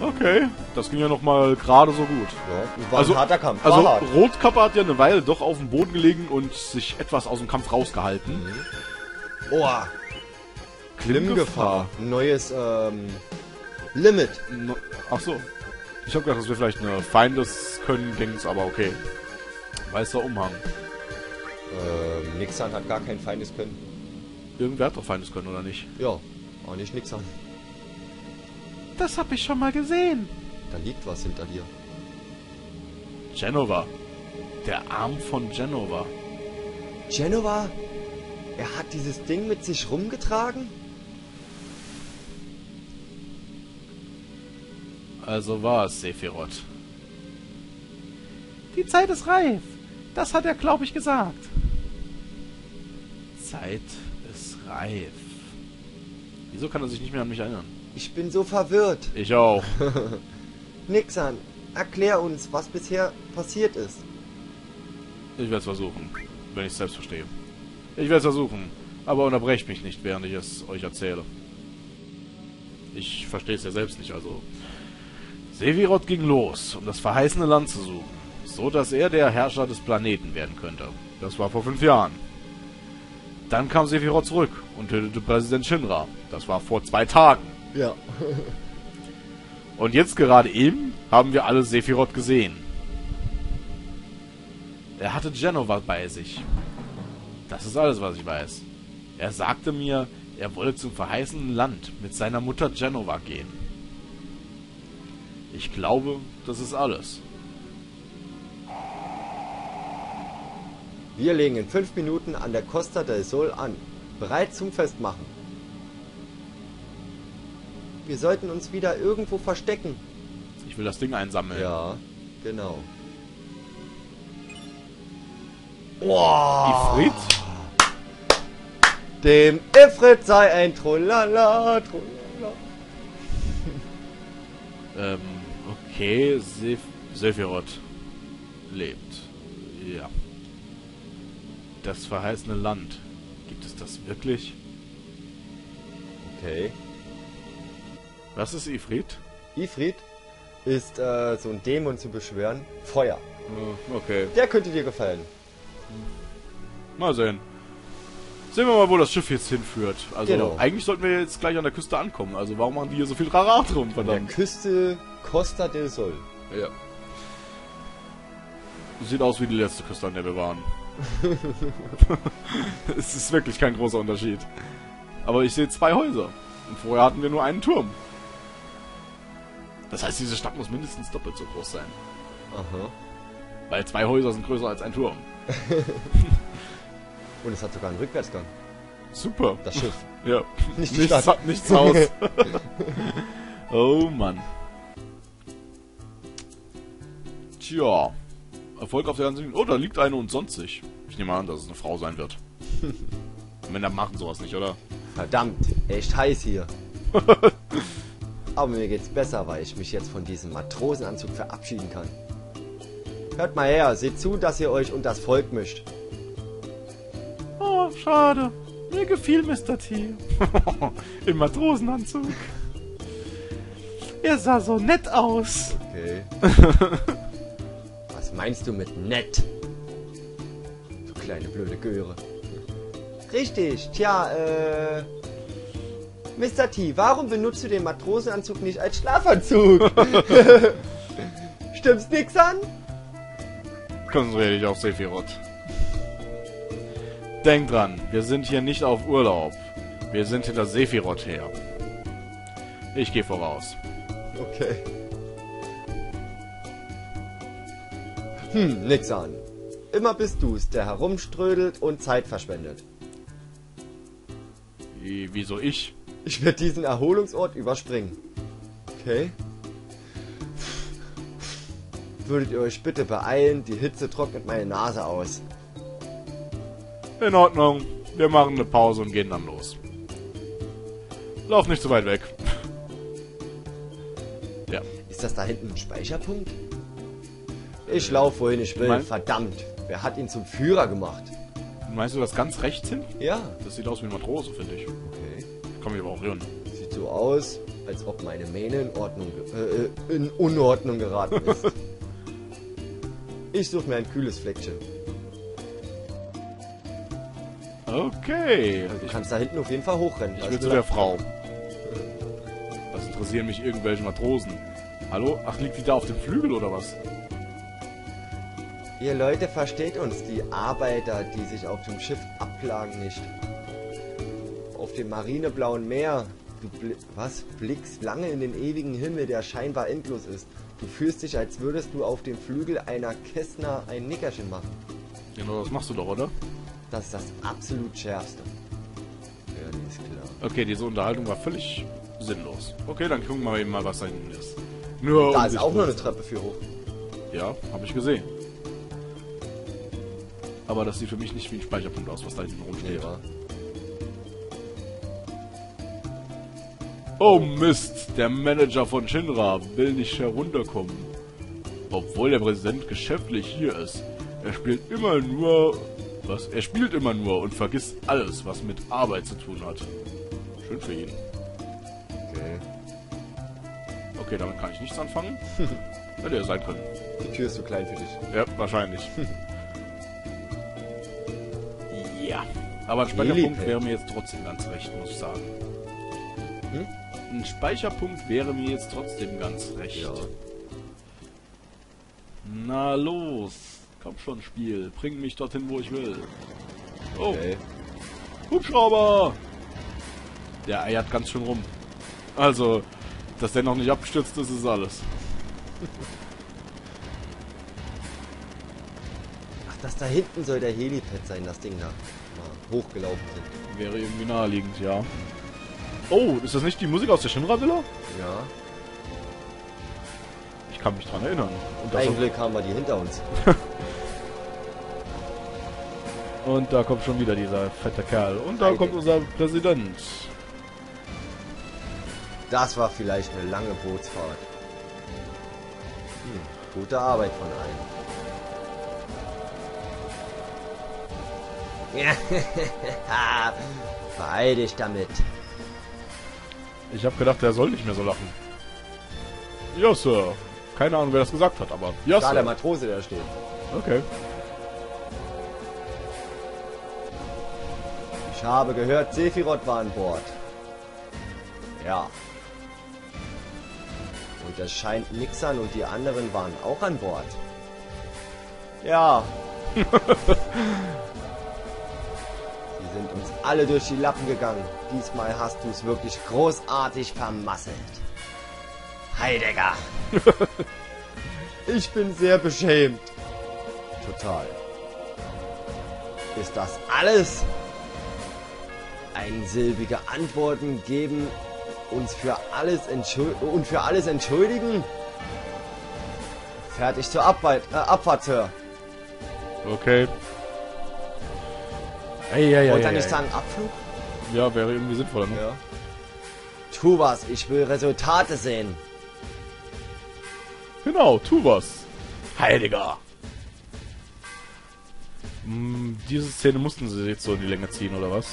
Okay, das ging ja noch mal gerade so gut. Ja, war Also- ein harter Kampf. Also hart. Rotkappe hat ja eine Weile doch auf dem Boden gelegen und sich etwas aus dem Kampf rausgehalten. Oh, Klimmgefahr. Ein neues ähm, Limit. No- Ach so. Ich habe gedacht, das wäre vielleicht eine Feindeskönnen-Dings, aber okay. Weißer Umhang. Ähm, Nixon hat gar kein feines Können. Irgendwer hat doch Feindeskönnen, oder nicht? Ja, auch nicht Nixon. Das habe ich schon mal gesehen. Da liegt was hinter dir. Genova. Der Arm von Genova. Genova? Er hat dieses Ding mit sich rumgetragen? Also war es Sephiroth. Die Zeit ist reif. Das hat er, glaube ich, gesagt. Zeit ist reif. Wieso kann er sich nicht mehr an mich erinnern? Ich bin so verwirrt. Ich auch. Nixon, erklär uns, was bisher passiert ist. Ich werde es versuchen, wenn ich es selbst verstehe. Ich werde es versuchen, aber unterbrecht mich nicht, während ich es euch erzähle. Ich verstehe es ja selbst nicht, also. Sephiroth ging los, um das verheißene Land zu suchen, so dass er der Herrscher des Planeten werden könnte. Das war vor fünf Jahren. Dann kam Sephiroth zurück und tötete Präsident Shinra. Das war vor zwei Tagen. Ja. Und jetzt gerade eben haben wir alle Sephiroth gesehen. Er hatte Genova bei sich. Das ist alles, was ich weiß. Er sagte mir, er wolle zum verheißenen Land mit seiner Mutter Genova gehen. Ich glaube, das ist alles. Wir legen in fünf Minuten an der Costa del Sol an. Bereit zum Festmachen. Wir sollten uns wieder irgendwo verstecken. Ich will das Ding einsammeln. Ja, genau. Oh, Ifrit? dem Ifrit sei ein Trollala, Trollala. Ähm, okay, Seph Sephiroth lebt. Ja. Das verheißene Land. Gibt es das wirklich? Okay. Was ist Ifrit? Ifrit ist äh, so ein Dämon zu beschwören. Feuer. Okay. Der könnte dir gefallen. Mal sehen. Sehen wir mal, wo das Schiff jetzt hinführt. Also, Genau. eigentlich sollten wir jetzt gleich an der Küste ankommen. Also, warum machen die hier so viel Rarat rum, An der verdammt? Küste Costa del Sol. Ja. Sieht aus wie die letzte Küste, an der wir waren. es ist wirklich kein großer Unterschied. Aber ich sehe zwei Häuser. Und vorher hatten wir nur einen Turm. Das heißt, diese Stadt muss mindestens doppelt so groß sein. Aha. Weil zwei Häuser sind größer als ein Turm. Und es hat sogar einen Rückwärtsgang. Super. Das Schiff. Ja. Nicht die nichts, Stadt. ha- nichts Haus. oh Mann. Tja. Erfolg auf der ganzen. Oh, da liegt eine und sonst sich. Ich nehme an, dass es eine Frau sein wird. Männer machen sowas nicht, oder? Verdammt, echt heiß hier. Aber mir geht's besser, weil ich mich jetzt von diesem Matrosenanzug verabschieden kann. Hört mal her, seht zu, dass ihr euch unter das Volk mischt. Oh, schade. Mir gefiel Mr. T. Im Matrosenanzug. Er sah so nett aus. Okay. Was meinst du mit nett? Du kleine blöde Göre. Richtig, tja, äh... Mr. T, warum benutzt du den Matrosenanzug nicht als Schlafanzug? Stimmt's nix an? Konzentriere dich auf Sephiroth. Denk dran, wir sind hier nicht auf Urlaub. Wir sind hinter Sephiroth her. Ich gehe voraus. Okay. Hm, nix an. Immer bist du's, der herumströdelt und Zeit verschwendet. Wie, wieso ich? Ich werde diesen Erholungsort überspringen. Okay. Würdet ihr euch bitte beeilen, die Hitze trocknet meine Nase aus. In Ordnung. Wir machen eine Pause und gehen dann los. Lauf nicht zu weit weg. Ja. Ist das da hinten ein Speicherpunkt? Ich lauf wohin ich will, Mein- verdammt. Wer hat ihn zum Führer gemacht? Meinst du das ganz rechts hin? Ja. Das sieht aus wie ein Matrose, finde ich. Okay. Kann mich aber auch irren. Sieht so aus. Als ob meine Mähne in Ordnung, ge- äh, in Unordnung geraten ist. ich suche mir ein kühles Fleckchen. Okay. Du kannst da hinten auf jeden Fall hochrennen. Ich will zu der Frau. Was interessieren mich irgendwelche Matrosen? Hallo? Ach, liegt die da auf dem Flügel oder was? Ihr Leute versteht uns, die Arbeiter, die sich auf dem Schiff abplagen, nicht. Auf dem marineblauen Meer, du bli was, blickst lange in den ewigen Himmel, der scheinbar endlos ist. Du fühlst dich, als würdest du auf dem Flügel einer Kästner ein Nickerchen machen. Genau, das machst du doch, oder? Das ist das absolut Schärfste. Ja, nee, ist klar. Okay, diese Unterhaltung war völlig sinnlos. Okay, dann gucken wir mal eben mal, was da hinten ist. Nur Da um ist auch noch eine Treppe für hoch. Ja, habe ich gesehen. Aber das sieht für mich nicht wie ein Speicherpunkt aus, was da hinten rumsteht. wa? Oh Mist, der Manager von Shinra will nicht herunterkommen. Obwohl der Präsident geschäftlich hier ist. Er spielt immer nur... Was? Er spielt immer nur und vergisst alles, was mit Arbeit zu tun hat. Schön für ihn. Okay. Okay, damit kann ich nichts anfangen. Hätte ja sein können. Die Tür ist zu klein für dich. Ja, wahrscheinlich. Aber ein Speicherpunkt Lillipad. wäre mir jetzt trotzdem ganz recht, muss ich sagen. Hm? Ein Speicherpunkt wäre mir jetzt trotzdem ganz recht. Ja. Na los. Komm schon, Spiel. Bring mich dorthin, wo ich will. Oh, Okay. Hubschrauber! Der eiert ganz schön rum. Also, dass der noch nicht abgestürzt ist, ist alles. Ach, das da hinten soll der Helipad sein, das Ding da. Mal hochgelaufen sind. Wäre irgendwie naheliegend, ja. Oh, ist das nicht die Musik aus der Shinra-Villa? Ja. Ich kann mich dran erinnern. Und, das Ein Glück haben wir die hinter uns. und da kommt schon wieder dieser fette Kerl. Und da Heide. kommt unser Präsident. Das war vielleicht eine lange Bootsfahrt. Hm, gute Arbeit von allen. Ja, beeil dich damit. Ich habe gedacht, er soll nicht mehr so lachen. Ja, Sir. Keine Ahnung, wer das gesagt hat, aber ja, Da der Sir. Matrose, der steht. Okay. Ich habe gehört, Sephiroth war an Bord. Ja. Und es scheint Nixon und die anderen waren auch an Bord. Ja. Alle durch die Lappen gegangen. Diesmal hast du es wirklich großartig vermasselt. Heidegger. ich bin sehr beschämt. Total. Ist das alles? Einsilbige Antworten geben uns für alles und für alles entschuldigen? Fertig zur Abweit äh, Abfahrt, Sir. Okay. Ey, ja, ja, Wollte ja, er nicht ja. sagen Abflug? ja, wäre irgendwie sinnvoller. Ne? Ja. Tu was, ich will Resultate sehen. Genau, tu was. Heiliger. Hm, diese Szene mussten sie jetzt so in die Länge ziehen, oder was?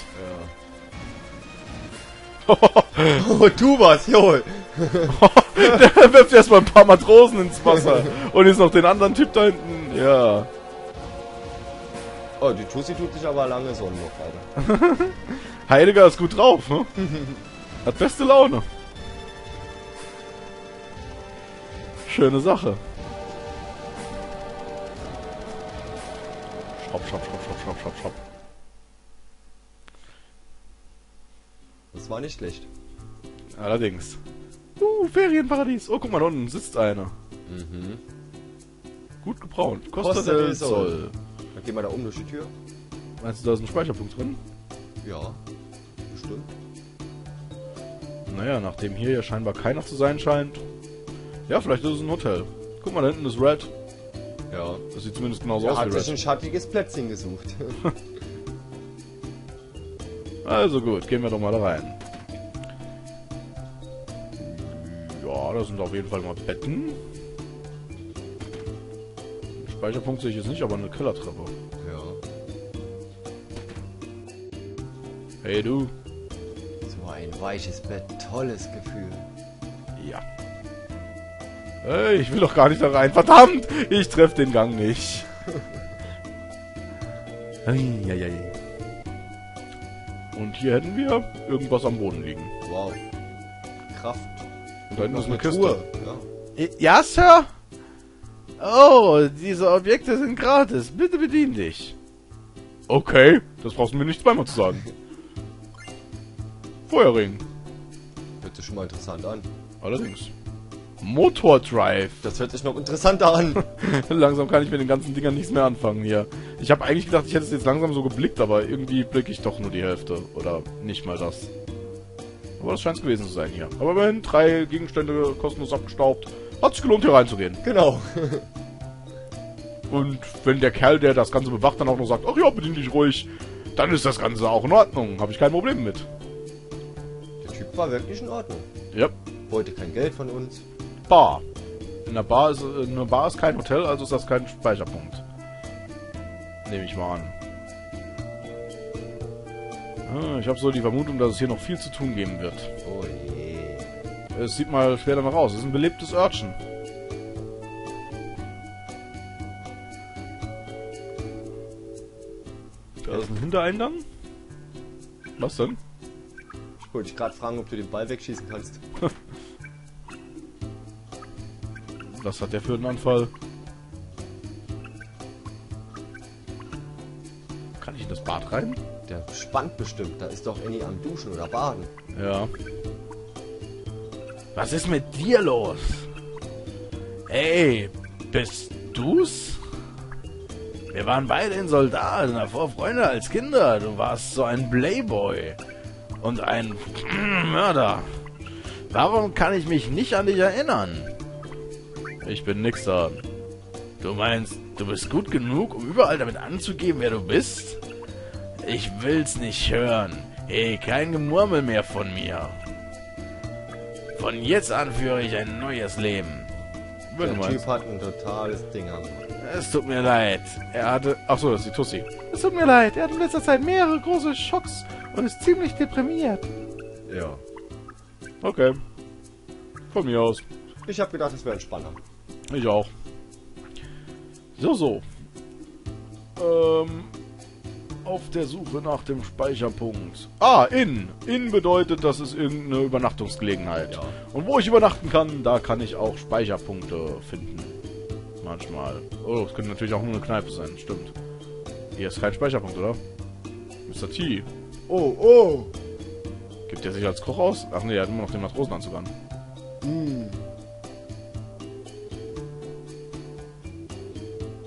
Oh, tu was, Joel. Der wirft erstmal ein paar Matrosen ins Wasser. Und jetzt noch den anderen Typ da hinten. Ja. Oh, die Tussi tut sich aber lange so noch, Alter. Heidegger ist gut drauf, ne? Hat beste Laune. Schöne Sache. Schraub, schraub, schraub, schraub, schraub, schraub, schraub. Das war nicht schlecht. Allerdings. Uh, Ferienparadies. Oh, guck mal, da unten sitzt einer. Mhm. Gut gebraunt. Costa, Costa del del Sol. Sol. Dann gehen wir da oben durch die Tür. Meinst du, da ist ein Speicherpunkt drin? Ja, bestimmt. Naja, nachdem hier ja scheinbar keiner zu sein scheint. Ja, vielleicht ist es ein Hotel. Guck mal, da hinten ist Red. Ja. Das sieht zumindest genauso Er aus hat wie sich Red. ein schattiges Plätzchen gesucht. Also gut, gehen wir doch mal da rein. Ja, da sind auf jeden Fall mal Betten. Speicherpunkt sehe ich jetzt nicht, aber eine Kellertreppe. ja. Hey du. So ein weiches Bett, tolles Gefühl. Ja. Ey, ich will doch gar nicht da rein. Verdammt! Ich treffe den Gang nicht. Eieiei. Und hier hätten wir irgendwas am Boden liegen. Wow. Kraft. Und da hinten ist eine Truhe. Kiste. Ja. Ja, Sir? Oh, diese Objekte sind gratis. Bitte bedien dich. Okay, das brauchst du mir nicht zweimal zu sagen. Feuerring. Hört sich schon mal interessant an. Allerdings. Motordrive. Das hört sich noch interessanter an. langsam kann ich mit den ganzen Dingern nichts mehr anfangen hier. Ich habe eigentlich gedacht, ich hätte es jetzt langsam so geblickt, aber irgendwie blicke ich doch nur die Hälfte. Oder nicht mal das. Aber das scheint es gewesen zu sein hier. Aber immerhin drei Gegenstände kostenlos abgestaubt. Hat sich gelohnt, hier reinzugehen. genau. Und wenn der Kerl, der das Ganze bewacht, dann auch noch sagt, ach ja, bedien dich ruhig, dann ist das Ganze auch in Ordnung. Habe ich kein Problem mit. Der Typ war wirklich in Ordnung. Ja, Wollte kein Geld von uns. Bar. In der Bar ist, eine Bar ist kein Hotel, also ist das kein Speicherpunkt. Nehme ich mal an. Ah, Ich habe so die Vermutung, dass es hier noch viel zu tun geben wird. Oh je. Es sieht mal schwer danach aus. Es ist ein belebtes Örtchen. Da ist ein Hintereingang. Was denn? Ich wollte dich gerade fragen, ob du den Ball wegschießen kannst. Was hat der für einen Anfall? Kann ich in das Bad rein? Der spannt bestimmt. Da ist doch Annie am Duschen oder Baden. Ja. Was ist mit dir los? Ey, bist du's? Wir waren beide in Soldaten, davor Freunde als Kinder. Du warst so ein Playboy. Und ein Mörder. Warum kann ich mich nicht an dich erinnern? Ich bin nix da. Du meinst, du bist gut genug, um überall damit anzugeben, wer du bist? Ich will's nicht hören. Hey, kein Gemurmel mehr von mir. Von jetzt an führe ich ein neues Leben. Wenn Der. Typ hat ein totales Ding am Es tut mir leid. Er hatte. Ach so, das ist die Tussi. Es tut mir leid. Er hat in letzter Zeit mehrere große Schocks und ist ziemlich deprimiert. Ja. Okay. Von mir aus. Ich habe gedacht, das wäre entspannter. Ich auch. So, so. Ähm. Auf der Suche nach dem Speicherpunkt. Ah, in. In bedeutet, das ist irgendeine Übernachtungsgelegenheit. Ja. Und wo ich übernachten kann, da kann ich auch Speicherpunkte finden. Manchmal. Oh, das könnte natürlich auch nur eine Kneipe sein. Stimmt. Hier ist kein Speicherpunkt, oder? Mr. T. Oh, oh. Gibt er sich als Koch aus? Ach nee, er hat immer noch den Matrosenanzug an. Hm.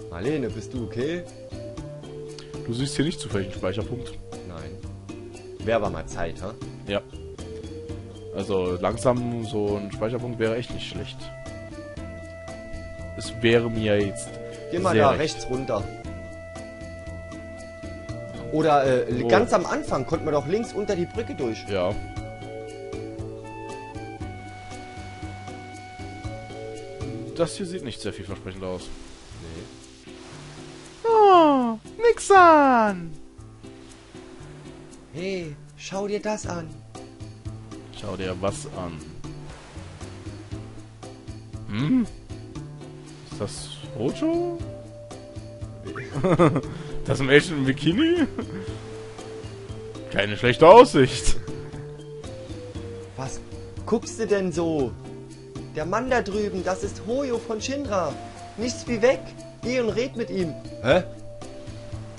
Marlene, bist du okay? Du siehst hier nicht zufällig einen Speicherpunkt. Nein. Wäre aber mal Zeit, ha? Ja. Also langsam so ein Speicherpunkt wäre echt nicht schlecht. Es wäre mir jetzt. Geh mal da recht. rechts runter. Oder äh, Wo? ganz am Anfang konnte man doch links unter die Brücke durch. Ja. Das hier sieht nicht sehr vielversprechend aus. Nee. An! Hey, schau dir das an. Schau dir was an. Hm? Ist das Rojo? das Mädchen im Bikini? Keine schlechte Aussicht. Was guckst du denn so? Der Mann da drüben, das ist Hoyo von Shinra. Nichts wie weg. Geh und red mit ihm. Hä?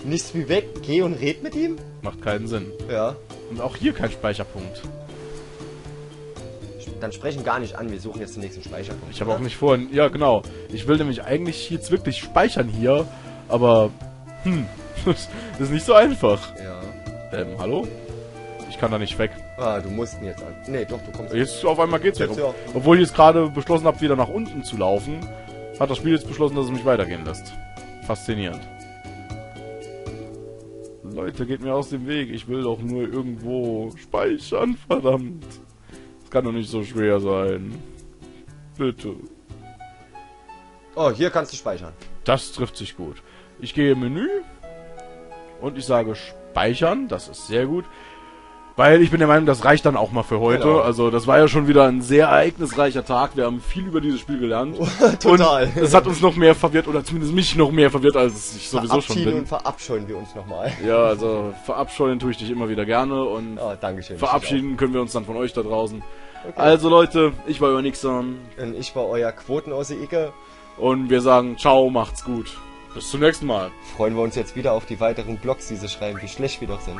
Nichts wie weg. Geh und red mit ihm? Macht keinen Sinn. Ja. Und auch hier kein Speicherpunkt. Dann sprechen gar nicht an. Wir suchen jetzt den nächsten Speicherpunkt. Ich habe auch nicht vor. Ja, genau. Ich will nämlich eigentlich jetzt wirklich speichern hier, aber hm, das ist nicht so einfach. Ja. Ähm, hallo? Ich kann da nicht weg. Ah, du musst ihn jetzt an. Nee, doch, du kommst. Jetzt auf einmal geht's weg. Jetzt ja. Obwohl ich jetzt gerade beschlossen habe, wieder nach unten zu laufen, hat das Spiel jetzt beschlossen, dass es mich weitergehen lässt. Faszinierend. Leute, geht mir aus dem Weg. Ich will doch nur irgendwo speichern, verdammt. Das kann doch nicht so schwer sein. Bitte. Oh, hier kannst du speichern. Das trifft sich gut. Ich gehe im Menü und ich sage speichern. Das ist sehr gut. Weil ich bin der Meinung, das reicht dann auch mal für heute. Genau. Also das war ja schon wieder ein sehr ereignisreicher Tag. Wir haben viel über dieses Spiel gelernt. Total. Und es hat uns noch mehr verwirrt, oder zumindest mich noch mehr verwirrt, als ich sowieso schon Verabschieden bin. und verabscheuen wir uns nochmal. Ja, also verabscheuen tue ich dich immer wieder gerne und Oh, Dankeschön. verabschieden können wir uns dann von euch da draußen. Okay. Also Leute, ich war euer Nixon Und ich war euer Quotenausse Icke. und wir sagen ciao, macht's gut. Bis zum nächsten Mal. Freuen wir uns jetzt wieder auf die weiteren Blogs, die sie schreiben, wie schlecht wir doch sind.